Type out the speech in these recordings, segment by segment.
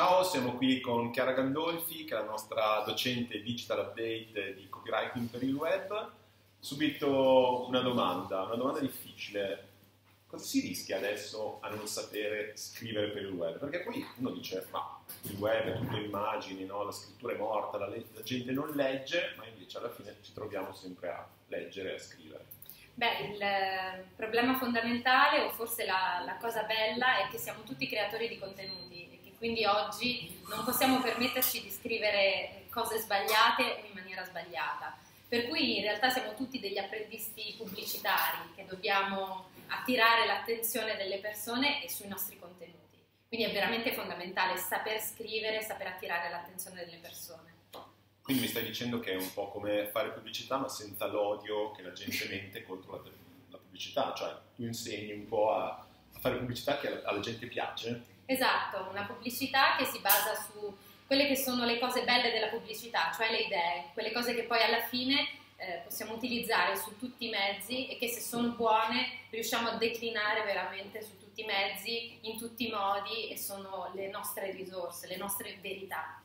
Ciao, siamo qui con Chiara Gandolfi, che è la nostra docente digital update di copywriting per il web. Subito una domanda, una domanda difficile. Cosa si rischia adesso a non sapere scrivere per il web? Perché poi uno dice, ma il web è tutto immagini, no? la scrittura è morta, la, la gente non legge, ma invece alla fine ci troviamo sempre a leggere e a scrivere. Beh, il eh, problema fondamentale, o forse la, la, cosa bella, è che siamo tutti creatori di contenuti quindi oggi non possiamo permetterci di scrivere cose sbagliate o in maniera sbagliata. Per cui in realtà siamo tutti degli apprendisti pubblicitari che dobbiamo attirare l'attenzione delle persone e sui nostri contenuti. Quindi è veramente fondamentale saper scrivere, saper attirare l'attenzione delle persone. Quindi mi stai dicendo che è un po' come fare pubblicità ma senza l'odio che la gente mente contro la, pubblicità, cioè tu insegni un po' a fare pubblicità che alla gente piace. Esatto, una pubblicità che si basa su quelle che sono le cose belle della pubblicità, cioè le idee, quelle cose che poi alla fine eh, possiamo utilizzare su tutti i mezzi e che se sono buone riusciamo a declinare veramente su tutti i mezzi, in tutti i modi e sono le nostre risorse, le nostre verità.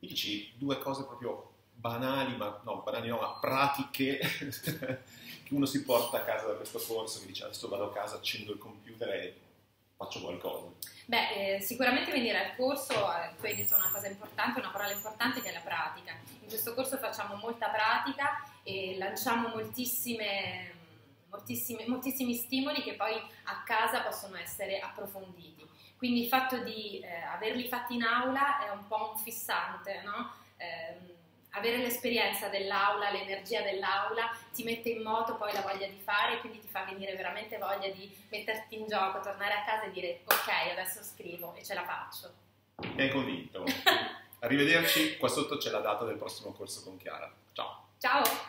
Mi dici due cose proprio banali, ma no, banali no, ma pratiche che uno si porta a casa da questo corso, che dice adesso vado a casa, accendo il computer e faccio qualcosa. Beh, eh, sicuramente venire al corso, eh, tu hai detto una cosa importante, una parola importante che è la pratica. In questo corso facciamo molta pratica e lanciamo moltissime, moltissime, moltissimi stimoli che poi a casa possono essere approfonditi. Quindi il fatto di eh, averli fatti in aula è un po' un fissante, no? Avere l'esperienza dell'aula, l'energia dell'aula ti mette in moto poi la voglia di fare, quindi ti fa venire veramente voglia di metterti in gioco, tornare a casa e dire ok, adesso scrivo e ce la faccio. Mi hai convinto. Arrivederci, qua sotto c'è la data del prossimo corso con Chiara. Ciao. Ciao.